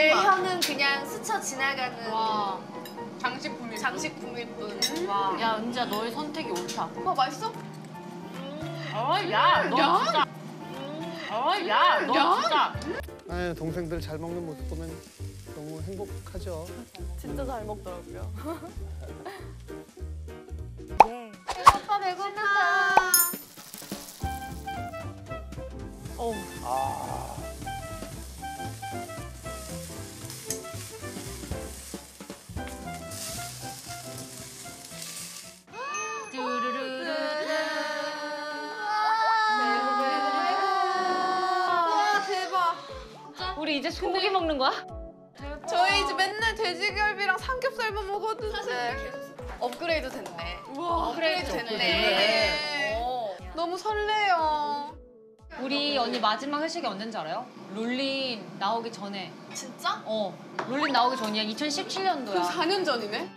내 혀는 그냥 스쳐 지나가는 와, 장식품이. 장식품일 뿐. 와. 야, 은지야, 너의 선택이 옳다. 와 맛있어? 어, 야, 너 야. 진짜. 어, 야, 너 야. 진짜. 아유, 동생들 잘 먹는 모습 보면 너무 행복하죠. 진짜 잘 먹더라고요. 오빠 배고파. 어우, 이제 소고기 먹는 거야? 저희 이제 맨날 돼지갈비랑 삼겹살만 먹었는데. 업그레이드 됐네. 우와 업그레이드 됐네. 됐네. 어. 너무 설레요. 우리 언니 마지막 회식이 언젠지 알아요? 롤린 나오기 전에. 진짜? 어, 롤린 나오기 전이야. 그럼 2017년도야. 4년 전이네.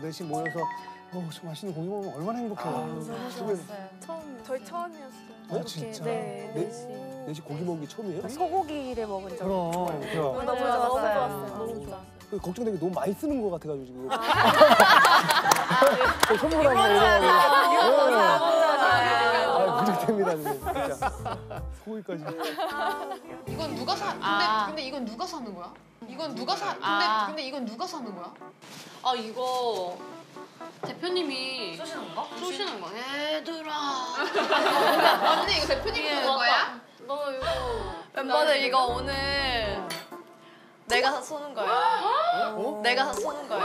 넷이 모여서 어, 저 맛있는 고기 먹으면 얼마나 행복해요. 너무 속에- 좋았어요. 처음 저희 처음이었어요. 어, 진짜? 네, 네? 넷이. 넷이 고기 먹은 게 처음이에요? 소고기를 먹은 적. 그럼. 그럼. 너무 좋았어요. 너무 좋았어요. 너무 좋았어요. 그 걱정되게 너무 많이 쓰는 것 같아가지고 지금. 저 선물하고 아, 문제됩니다 지금 진짜. 소고기까지. 이건 누가 사? 근데 아. 근데 이건 누가 사는 거야? 이건 누가 사? 근데 아. 근데 이건 누가 사는 거야? 아, 이거 대표님이 쏘시는 거? 쏘시는 거. 얘들아. 언니 이거 대표님 쓰는 거야? 너 이거. 멤버들 이거 오늘 내가 쏘는 거예요. 어? 내가 쏘는 거예요.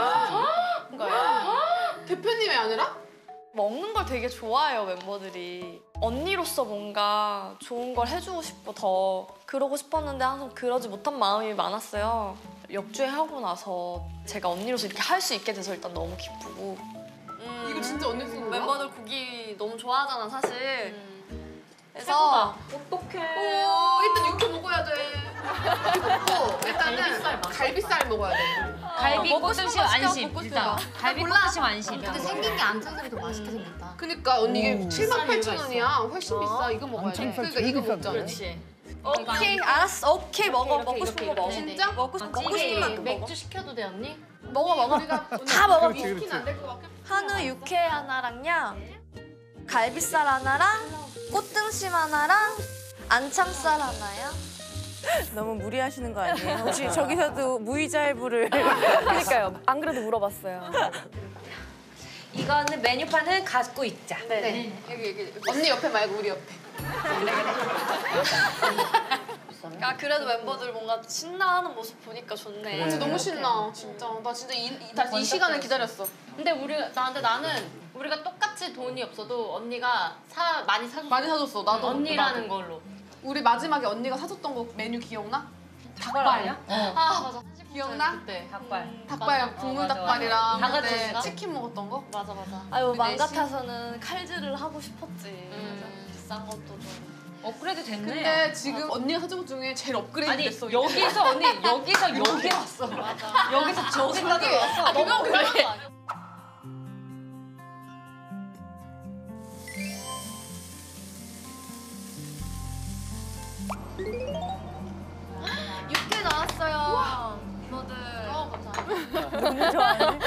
거예요. 대표님이 아니라? 먹는 걸 되게 좋아해요 멤버들이 언니로서 뭔가 좋은 걸 해주고 싶고 더 그러고 싶었는데 항상 그러지 못한 마음이 많았어요 역주행하고 나서 제가 언니로서 이렇게 할 수 있게 돼서 일단 너무 기쁘고 이거 진짜 언니 쓰는 거야? 멤버들 고기 너무 좋아하잖아 사실 음. 그래서 어떡해. 오 일단 육회 먹어야 돼. 그리고 일단은 갈비살 갈비살, 먹어야 돼. 갈비 먹고 싶은 거 시켜, 안심. 먹고 싶은 일단 거. 갈비 꽂으시면 안심. 근데 생긴 게 안창살이 더 맛있게 생겼다. 그니까 언니 이게 오. 7만 8천 이유가 원이야. 훨씬 비싸. 이거 먹어야 돼. 그러니까 이거 먹자. 그렇지. 오케이 알았어 오케이 먹어 이렇게, 먹고 싶은 거 먹어. 진짜? 먹고 싶 먹고 싶은 만큼 먹어 맥주 시켜도 돼 언니? 먹어 먹어 우리가 다 먹어 그렇지, 그렇지. 한우 육회 하나랑요 갈비살 하나랑 꽃등심 하나랑 안창살 하나요 너무 무리하시는 거 아니에요? 혹시 저기서도 무이자 할부를. 그러니까요. 안 그래도 물어봤어요. 이거는 메뉴판은 갖고 있자. 네. 여기 여기 언니 옆에 말고 우리 옆에. 아 그래도 멤버들 뭔가 신나하는 모습 보니까 좋네 진짜 너무 신나. 진짜 나 진짜 이, 이, 다시 이 시간을 기다렸어. 근데 우리 나한테 나는 우리가 똑같이 돈이 없어도 언니가 사 많이 사줬어. 많이 사줬어. 나도 언니라는 나도. 걸로. 우리 마지막에 언니가 사줬던 거 메뉴 기억나? 닭발 아니야? 어. 아 맞아 기억나? 그때 닭발. 닭발 맞아. 국물 어, 맞아, 닭발이랑 맞아. 했어? 치킨 먹었던 거? 맞아 맞아. 아유 그 맘? 같아서는 칼질을 하고 싶었지 음. 비싼 것도 좀 업그레이드 됐네. 근데 지금 언니가 사준 것 중에 제일 업그레이드 아니 됐어. 여기서 언니 여기서 여기 왔어. 여기서 저기까지 저기. 왔어. 아, 너무 그래. 육회 나왔어요 멤버들 어 감사합니다. 너무 좋아해.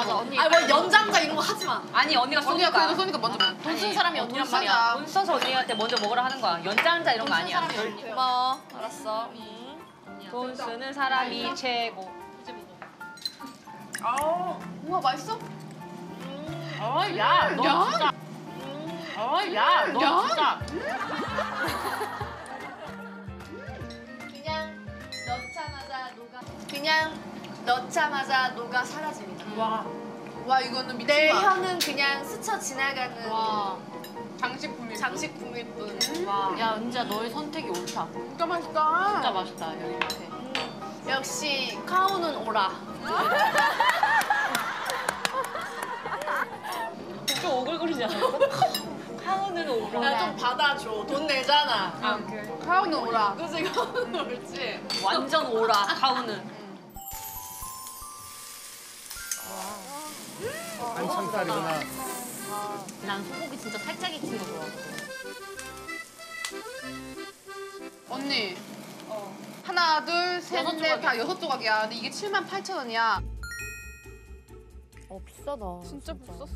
맞아. 언니. 아뭐 연장자 이런 거 하지 마 아니 언니가 쏘니까. 언니가 그래도 쏘니까 먼저 먹어. 돈 쓴 사람이 언니란 돈 말이야. 돈 써서 언니한테 먼저 먹으라 하는 거야. 연장자 이런 거 아니야. 고마워 알았어 음. 돈 쓰는 사람이 최고. 우와 맛있어? 어, 야, 너 야? 진짜. 어, 야, 너 야? 진짜. 그냥 넣자마자 녹아 그냥 넣자마자 녹아 사라집니다. 와. 와 이거는 미친 거내 혀는 그냥 스쳐 지나가는 와. 장식품이. 장식품일 뿐. 음. 와. 야 은지야 너의 선택이 옳다. 진짜 맛있다. 진짜 맛있다 여기 맛에. 음. 역시 카오는 오라. 좀 오글거리지 않았어? 카우는 오라. 나 좀 받아줘. 돈 내잖아. 아, 오케이. 카오는 오라. 그래서 이거 옳지. 완전 오라 카우는. 한창살이구나. 난 소고기 진짜 살짝 익힌 거 좋아하거든. 언니. 하나, 둘, 셋, 여섯 넷, 다. 여섯 조각이야. 근데 이게 7만 8천 원이야. 어 비싸다. 진짜 비쌌어.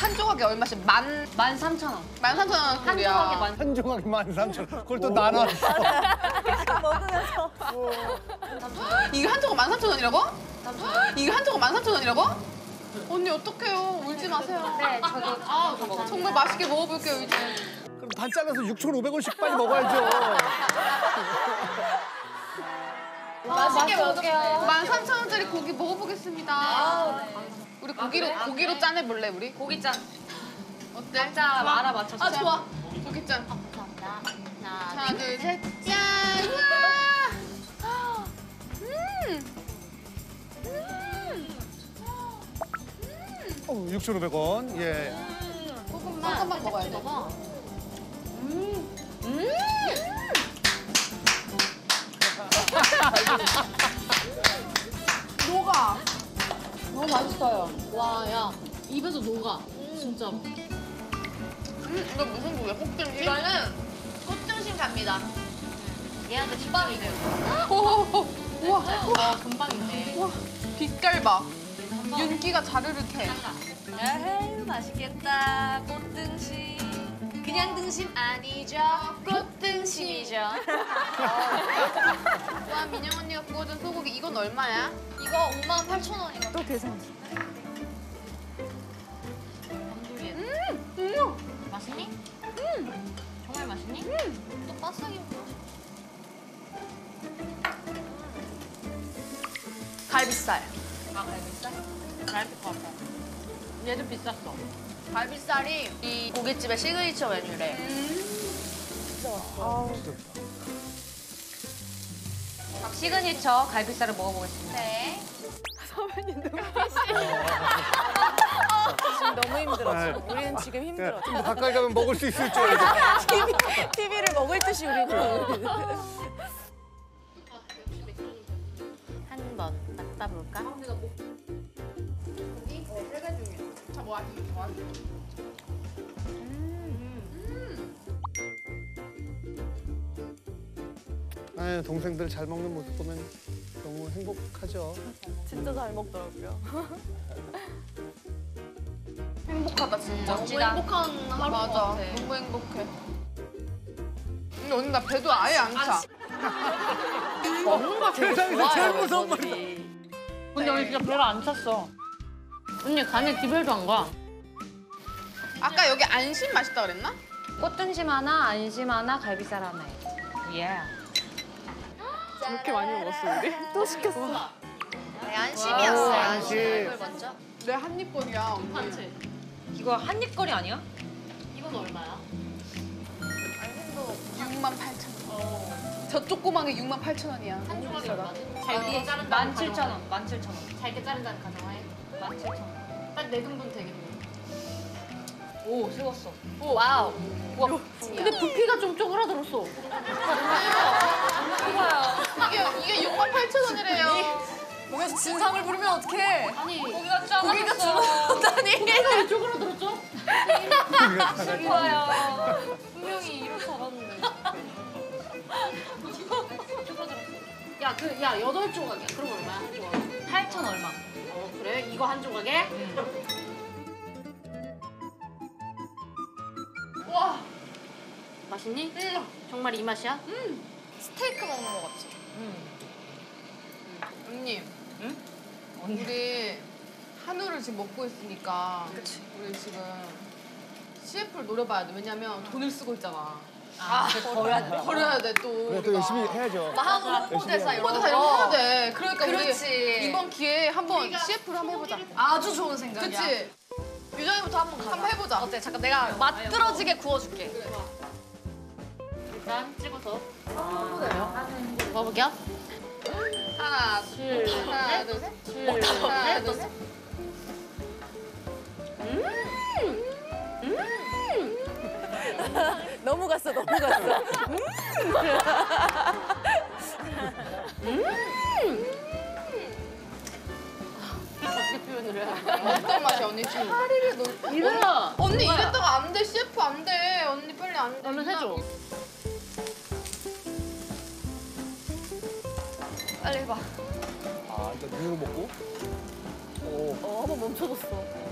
한 조각이 얼마씩? 만, 만 삼천 원. 만 삼천 원 한. 조각에 만. 한 조각에 만 삼천 원. 그걸 또 나눠. 먹으면서. 이게 한 조각 만 삼천 원이라고? 이게 한 조각 만 삼천 원이라고? 언니 어떡해요. 울지 마세요. 네, 저도 아. 정말 맛있게 먹어볼게요, 이제. 그럼 반 잘라서 6,500원씩 빨리 먹어야죠. 맛있게 먹을게요. 만 삼천 원짜리 고기 먹어보겠습니다. 우리 고기로 고기로 짠해 볼래 우리? 고기 짠. 어때? 각자 알아 맞춰서. 아 좋아. 고기 짠. 감사합니다. 하나 둘 셋. 짠. 우와. 어, 6,500원. 예. 잠깐만 먹어야 돼. 먹어. 녹아. 너무 맛있어요. 와, 야. 입에서 녹아. 진짜. 음, 이거 무슨 고기야? 꼭등심? 이거는 꽃등심 갑니다. 얘한테 집밥이네. 오, 우와. 와, 금방이네. 우와. 빛깔 봐. 윤기가 자르륵 해. 에헤이, 맛있겠다. 꽃등심. 그냥 등심 아니죠. 꽃등심이죠. 와 민영 언니가 구워준 소고기 이건 얼마야? 이거 5만 8천 원이거든. 또 계산. 맛있니? 정말 맛있니? 또 바삭이. 갈비살. 아, 갈비살? 갈비 봐봐. 얘도 비쌌어. 갈비살이 이 고깃집의 시그니처 메뉴래. 시그니처 갈비살을 먹어보겠습니다. 네. 지금 너무 힘들어. 네. 지금. 우리는 지금 힘들어. 좀 더 가까이 가면 먹을 수 있을 줄 알고. TV를 먹을 듯이 우리는. 한 번 맛봐볼까? 뭐 하지? 아유, 동생들 잘 먹는 모습 보면 너무 행복하죠. 진짜 잘 먹더라고요. 행복하다 진짜. 너무 행복한 하루 맞아. 같아. 너무 행복해. 근데 언니 나 배도 아예 안 차. 먹는 걸 되게 세상에서 좋아해요, 제일 무서운 멤버들이. 근데 우리 진짜 별로 안 찼어. 언니 간에 디벨도 안 가. 아까 여기 안심 맛있다 그랬나? 꽃등심 하나, 안심 하나, 갈비살 하나 해. 예. 그렇게 많이 먹었어 우리? 또 시켰어. 네, 안심이었어요. 안심. 안심을 먼저. 내 한입거리야 언니. 이거 한입거리 아니야? 이건 얼마야? 6만 8천 원. 저 조그만 게 6만 8천 원이야. 한 조각이 얼마지? 잘게 자른다는 17,000원. 17,000원. 잘게 자른다는 가정하에 17,000원. 딱 내 등분 되겠네. 오, 세웠어. wow. 우와. 근데 부피가 좀 쪼그라들었어. 이게 이게 6만 8천 원이래요. 거기서 진상을 부르면 어떡해. 아니, 고기가 작아. 고기가. 왜 쪼그라들었죠? 좋아요. 분명히 일을 잘하는데. 야, 그, 야, 여덟 조각이야. 그럼 얼마야? 한 조각? 8천 얼마. 어, 그래? 이거 한 조각에? 와. 맛있니? 응. 정말 이 맛이야? 스테이크 먹는 거 같지? 언니. 응? 우리 한우를 지금 먹고 있으니까 그치. 우리 지금 CF를 노려봐야 돼. 왜냐면 돈을 쓰고 있잖아. 아, 아, 아 버려야 돼. 버려야 돼, 또. 그래, 또 열심히 아. 해야죠. 마음 홍보대사 이런 홍보대사 이런 거 해야 돼. 그러니까 그렇지. 우리 이번 기회에 한번 CF를 한번 해보자. 아주 좋은 생각이야. 그치? 유정이부터 한번 가자. 한번 해보자. 어때? 잠깐 내가 맛들어지게 어. 구워줄게. 그래. 일단 찍어서. 어, 아, 그래요? 먹어볼게요. 하나, 둘, 하나, 둘, 셋. 둘, 어, 하나, 둘, 셋. 음! 음! 음! 너무 갔어, 너무 갔어. 어떻게 표현을 해? 어떤 맛이야 언니 지금? 파리를 넣. 이래라. 언니 이랬다가 안 돼. CF 안 돼. 언니 빨리 안 돼. 얼른 해줘. 빨리 해봐. 아, 일단 눈으로 먹고. 오. 어, 한번 멈춰줬어.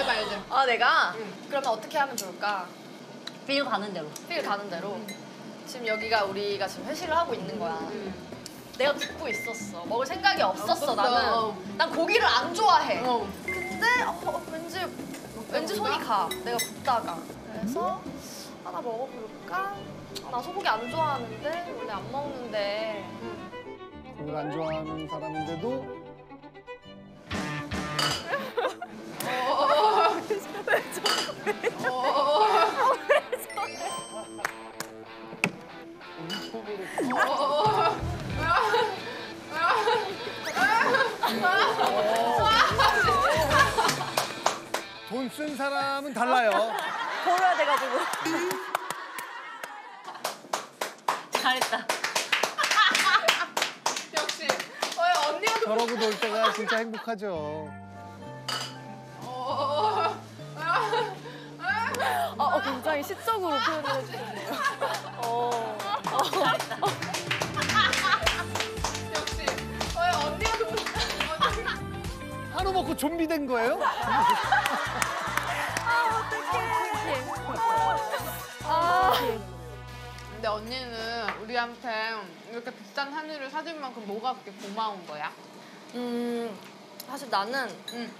해봐야지. 아 내가? 그러면 어떻게 하면 좋을까? 빌 가는 대로. 필 가는 대로. 지금 여기가 우리가 지금 회식을 하고 있는 거야. 내가 듣고 있었어. 먹을 생각이 없었어, 없었어. 나는. 난 고기를 안 좋아해. 어. 근데 어, 왠지 왠지 손이 가. 내가 굽다가. 그래서 하나 먹어볼까? 아, 나 소고기 안 좋아하는데 원래 안 먹는데. 그걸 안 좋아하는 사람인데도 쓴 사람은 달라요. 벌어야 돼가지고. 잘했다. 역시. 어, 언니가 좀. 저러고 놀 때가 진짜 행복하죠. 어, 어, 굉장히 시적으로 표현을 해주셨네요. 어. 역시. 어, 언니가 좀. 한우 먹고 좀비 된 거예요? 근데 언니는 우리한테 이렇게 비싼 한우를 사준 만큼 뭐가 그렇게 고마운 거야? 음 사실 나는 응.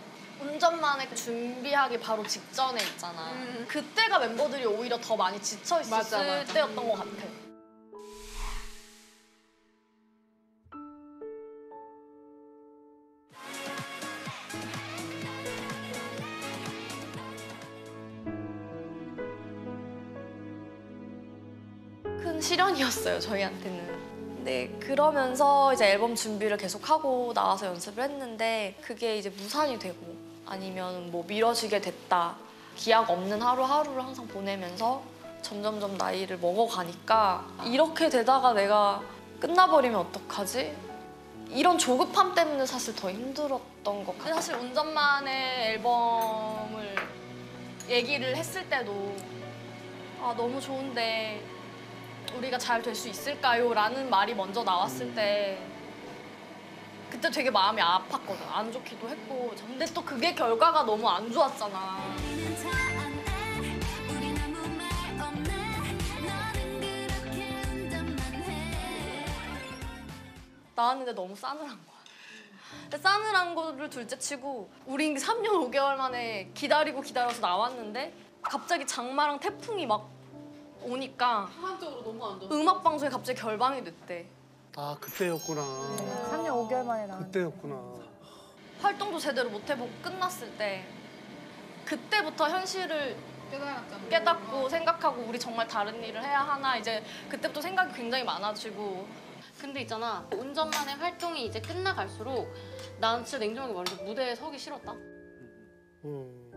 운전만에 준비하기 바로 직전에 있잖아. 음. 그때가 멤버들이 오히려 더 많이 지쳐 있었을 맞아, 맞아. 때였던 것 같아. 시련이었어요 저희한테는. 근데 그러면서 이제 앨범 준비를 계속 하고 나와서 연습을 했는데 그게 이제 무산이 되고 아니면 뭐 미뤄지게 됐다 기약 없는 하루하루를 항상 보내면서 점점점 나이를 먹어가니까 이렇게 되다가 내가 끝나버리면 어떡하지? 이런 조급함 때문에 사실 더 힘들었던 것 같아요. 사실 운전만의 앨범을 얘기를 했을 때도 아 너무 좋은데 우리가 잘 될 수 있을까요? 라는 말이 먼저 나왔을 때 그때 되게 마음이 아팠거든. 안 좋기도 했고. 근데 또 그게 결과가 너무 안 좋았잖아. 나왔는데 너무 싸늘한 거야. 근데 싸늘한 거를 둘째 치고 우린 3년 5개월 만에 기다리고 기다려서 나왔는데 갑자기 장마랑 태풍이 막 오니까 한쪽으로 너무 안 좋아. 음악 방송에 갑자기 결방이 됐대. 아 그때였구나. 3년 5개월 만에 나왔 그때였구나. 활동도 제대로 못 해보고 끝났을 때 그때부터 현실을 깨달았잖아. 깨닫고 생각하고 우리 정말 다른 일을 해야 하나 이제 그때부터 생각이 굉장히 많아지고 근데 있잖아 운전만의 활동이 이제 끝나갈수록 난 진짜 냉정하게 말해서 무대에 서기 싫었다. 음.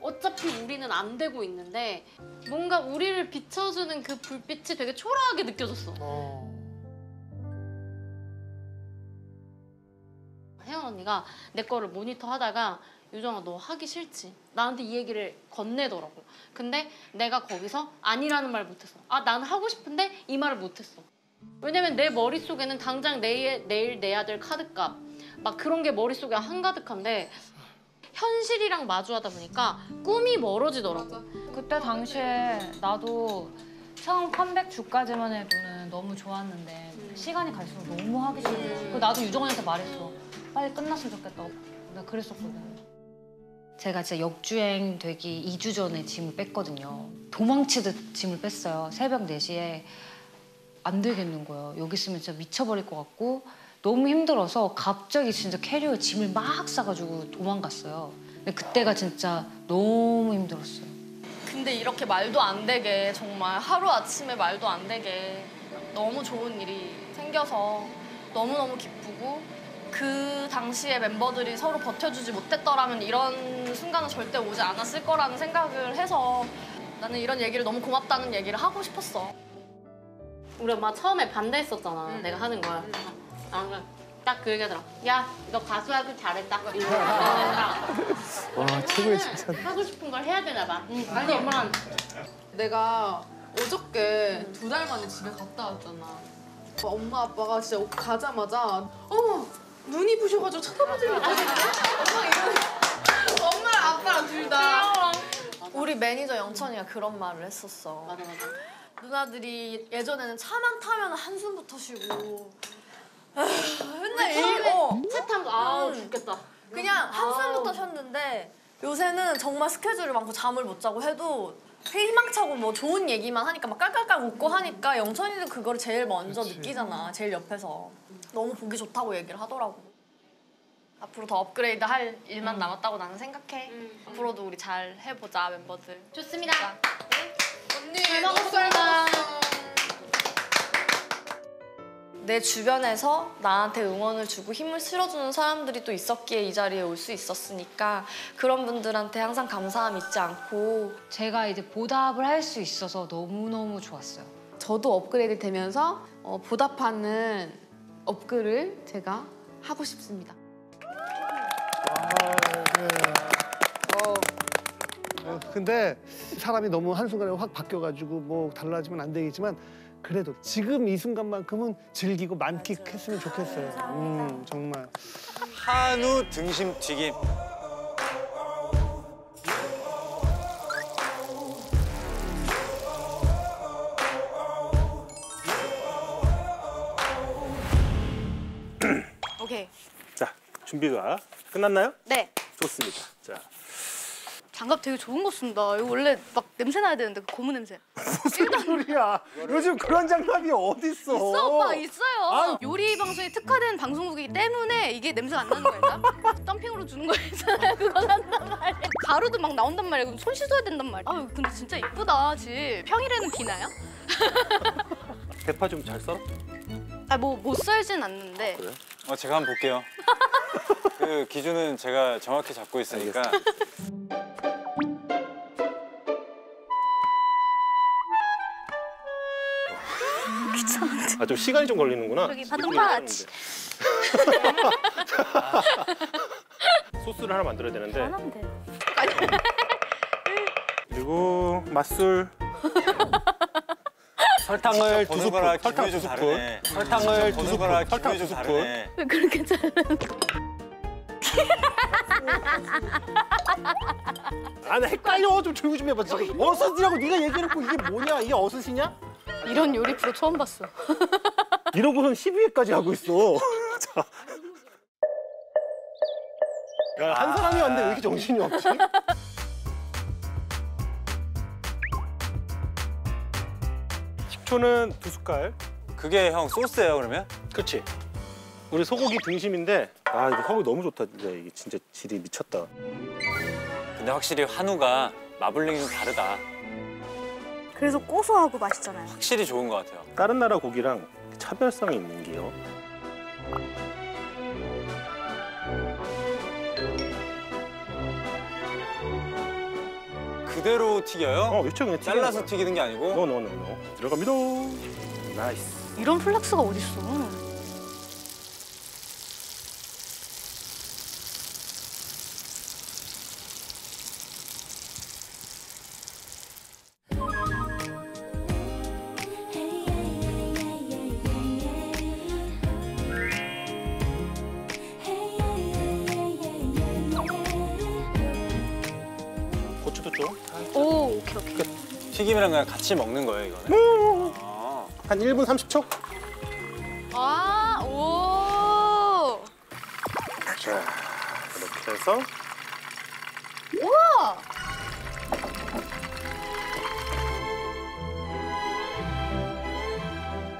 어차피 우리는 안 되고 있는데 뭔가 우리를 비춰주는 그 불빛이 되게 초라하게 느껴졌어. 어. 혜연 언니가 내 거를 모니터 하다가 유정아 너 하기 싫지? 나한테 이 얘기를 건네더라고. 근데 내가 거기서 아니라는 말 못했어. 아 나는 하고 싶은데 이 말을 못했어. 왜냐면 내 머릿속에는 당장 내일, 내일 내야 될 카드값 막 그런 게 머릿속에 한가득한데 현실이랑 마주하다 보니까 꿈이 멀어지더라고. 그때 당시에 나도 처음 컴백 주까지만 해도는 너무 좋았는데 시간이 갈수록 너무 하기 싫어. 그 나도 유정언니한테 말했어. 빨리 끝났으면 좋겠다. 내가 그랬었거든. 제가 진짜 역주행 되기 2주 전에 짐을 뺐거든요. 도망치듯 짐을 뺐어요. 새벽 4시에 안 되겠는 거예요. 여기 있으면 진짜 미쳐버릴 것 같고 너무 힘들어서 갑자기 진짜 캐리어에 짐을 막 싸가지고 도망갔어요. 근데 그때가 진짜 너무 힘들었어요. 근데 이렇게 말도 안 되게 정말 하루 아침에 말도 안 되게 너무 좋은 일이 생겨서 너무너무 기쁘고 그 당시에 멤버들이 서로 버텨주지 못했더라면 이런 순간은 절대 오지 않았을 거라는 생각을 해서 나는 이런 얘기를 너무 고맙다는 얘기를 하고 싶었어. 우리 엄마 처음에 반대했었잖아. 내가 하는 걸. 아, 딱그 얘기하더라. 야, 너 가수 하길 잘했다. 이러면서. 와 최고의 칭찬. 하고 싶은 걸 해야 되나 봐. 아니 엄마는 내가 어저께 두 달 만에 집에 갔다 왔잖아. 엄마 아빠가 진짜 가자마자 어머 눈이 부셔가지고 쳐다보지 못하겠네. 엄마 이러는 엄마랑 아빠랑 둘 다. 우리 매니저 영천이가 그런 말을 했었어. 맞아 맞아. 누나들이 예전에는 차만 타면 한숨부터 쉬고 맨날 일, 어, 차 타면 아우 음. 죽겠다. 그냥 한숨부터 쉬었는데 요새는 정말 스케줄이 많고 잠을 못 자고 해도 희망차고 뭐 좋은 얘기만 하니까 막 깔깔깔 웃고 하니까 영천이도 그걸 제일 먼저 느끼잖아 제일 옆에서 너무 보기 좋다고 얘기를 하더라고 앞으로 더 업그레이드 할 일만 남았다고 나는 생각해 앞으로도 우리 잘 해보자 멤버들 좋습니다. 언니 잘 너무 먹었습니다. 먹었어. 내 주변에서 나한테 응원을 주고 힘을 실어주는 사람들이 또 있었기에 이 자리에 올 수 있었으니까 그런 분들한테 항상 감사함 잊지 않고 제가 이제 보답을 할 수 있어서 너무너무 좋았어요. 저도 업그레이드 되면서 어, 보답하는 업글을 제가 하고 싶습니다. 어, 근데 사람이 너무 한순간에 확 바뀌어가지고 뭐 달라지면 안 되겠지만 그래도 지금 이 순간만큼은 즐기고 만끽했으면 좋겠어요. 음, 정말. 한우 등심 튀김. 오케이. 자, 준비가 끝났나요? 네. 좋습니다. 자, 장갑 되게 좋은 거 쓴다. 이거 원래 막 냄새 나야 되는데 그 고무 냄새. 무슨 소리야? 요즘 그런 장갑이 어딨어? 있어 오빠 있어요. 아유. 요리 방송에 특화된 방송국이기 때문에 이게 냄새가 안 나는 거야. 일단. 덤핑으로 주는 거 있잖아요. 그거 산단 말이야. 가루도 막 나온단 말이야. 그럼 손 씻어야 된단 말이야. 아유 근데 진짜 이쁘다 집. 평일에는 비나요? 대파 좀 잘 썰어? 아뭐 못 썰진 않는데. 그래? 어, 제가 한번 볼게요. 그 기준은 제가 정확히 잡고 있으니까. 아, 좀 시간이 좀 걸리는구나. 저기 바톤타치. 소스를 하나 만들어야 되는데. 하면 돼. 그리고 맛술. 설탕을 두 스푼. 설탕 두좀 스푼. 설탕을 두 스푼. 설탕 두좀 스푼. 왜 그렇게 잘? 아, 나 헷갈려. 좀 조용히 좀 해봐. 지금 어슷이라고 네가 얘기해놓고 이게 뭐냐? 이게 어슷이냐? 이런 요리 프로 처음 봤어. 이러고선 12회까지 하고 있어. 자. 야, 한 사람이 왔는데 왜 이렇게 정신이 없지? 식초는 두 숟갈. 그게 형 소스예요, 그러면? 그렇지. 우리 소고기 등심인데 아 이거 허브 너무 좋다 진짜 이게 진짜 질이 미쳤다. 근데 확실히 한우가 마블링이 좀 다르다. 그래서 고소하고 맛있잖아요. 확실히 좋은 것 같아요. 다른 나라 고기랑 차별성이 있는 게요. 그대로 튀겨요? 어 이쪽 그냥 잘라서 튀기는 게 아니고? no no no no 들어갑니다. nice. 이런 flex가 어딨어? 같이 먹는 거예요, 이거는? 아. 음한 1분 30초? 아, 오! 자, 그렇게 해서 우와!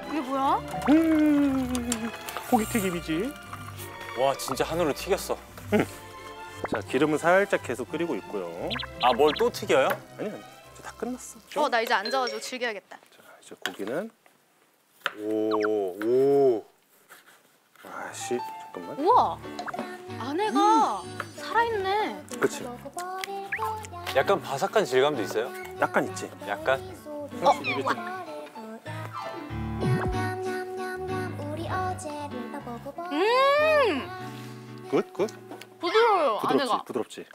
이게 뭐야? 음, 고기 튀김이지. 와, 진짜 한우를 튀겼어. 음. 자, 기름은 살짝 계속 끓이고 있고요. 아, 뭘 또 튀겨요? 아니요, 아니. 이제 다 끝났어. 어 나 이제 앉아가지고 즐겨야겠다. 자, 이제 고기는 오 오. 아씨, 잠깐만. 우와 안에가 살아있네. 그렇지. 약간 바삭한 질감도 있어요? 약간 있지. 약간. 어? 입에 좀음 good, good. 부드러워요 부드럽지, 안에가. 부드럽지.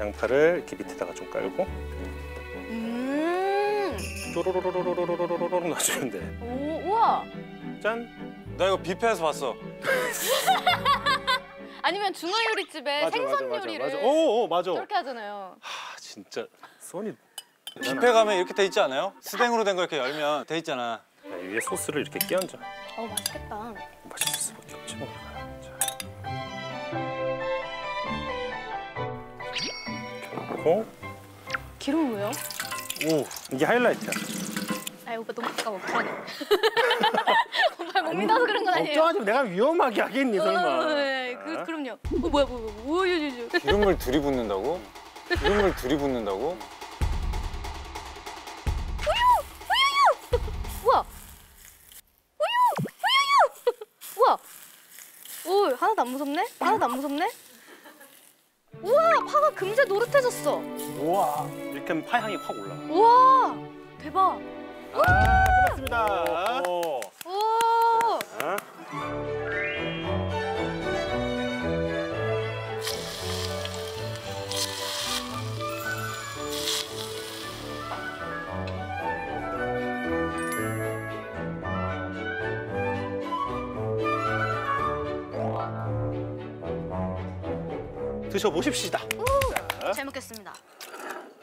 양파를 이렇게 밑에다가 좀 깔고 음. 쪼로로로로로로로로로 놔주면 돼. 오 우와. 짠. 나 이거 뷔페에서 봤어. 아니면 중화 요리집에 맞아, 맞아, 생선 맞아, 요리를 맞아. 오, 오, 맞아. 저렇게 하잖아요. 아, 진짜 소니. 뷔페 가면 이렇게 돼 있지 않아요? 스댕으로 된 거 이렇게 열면 돼 있잖아. 자, 위에 소스를 이렇게 끼얹어. 어 맛있겠다. 맛있을 수밖에 없지 뭐. 자. 이렇게 넣고 기름 왜요? 오, 이게 하이라이트야. 아 오빠 너무 가까워. 오빠 못 믿어서 그런 건 아니에요. 걱정하지 마. 내가 위험하게 하겠니 설마. 어, 네, 그, 그럼요. 어, 뭐야 뭐야 뭐야. 뭐야. 기름을 들이붓는다고? 기름을 들이붓는다고? 우와. 우유 우유유. 우와. 오 하나도 안 무섭네? 하나도 안 무섭네? 우와 파가 금세 노릇해졌어. 우와. 하면 파향이 확 올라가. 우와 대박. 아, 끝났습니다. 오. 오. 자. 드셔보십시다. 자, 잘 먹겠습니다.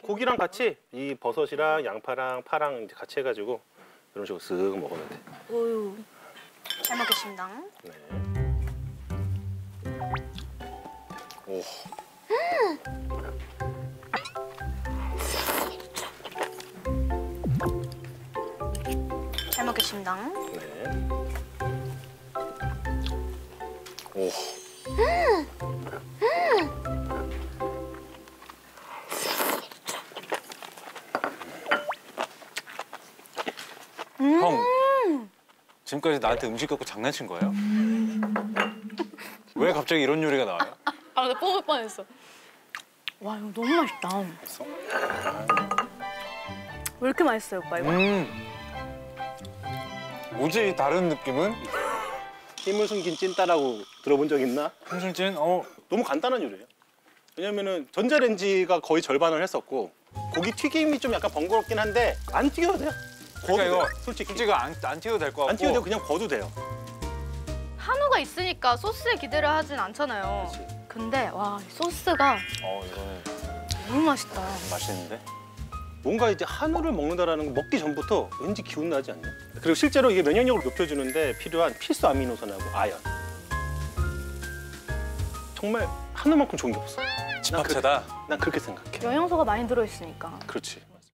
고기랑 같이 이 버섯이랑 양파랑 파랑 이제 같이 해가지고 이런 식으로 쓱 먹으면 돼. 오유. 잘 먹겠습니다. 네. 오. 잘 먹겠습니다. 네. 오. 형. 지금까지 나한테 음식 갖고 장난친 거예요? 왜 갑자기 이런 요리가 나와요? 아, 나 뽑을 뻔했어. 와, 이거 너무 맛있다. 왜 이렇게 맛있어요, 오빠 이거? 음. 뭐지 이 다른 느낌은? 힘을 숨긴 찐따라고 들어본 적 있나? 홍순진? 어. 너무 간단한 요리예요. 왜냐면은 전자레인지가 거의 절반을 했었고 고기 튀김이 좀 약간 번거롭긴 한데 안 튀겨도 돼요. 그러니까 이거 솔직히 솔직히 안, 안 튀어도 될 것 같고 안 돼요. 그냥 거도 돼요. 한우가 있으니까 소스에 기대를 하진 않잖아요. 그렇지. 근데 와, 이 소스가 어 이거는 너무 맛있다. 맛있는데? 뭔가 이제 한우를 먹는다라는 거 먹기 전부터 왠지 기운 나지 않냐? 그리고 실제로 이게 면역력을 높여주는데 필요한 필수 아미노산하고 아연. 정말 한우만큼 좋은 게 없어. 집합체다. 난 그렇게 생각해. 영양소가 많이 들어있으니까. 그렇지.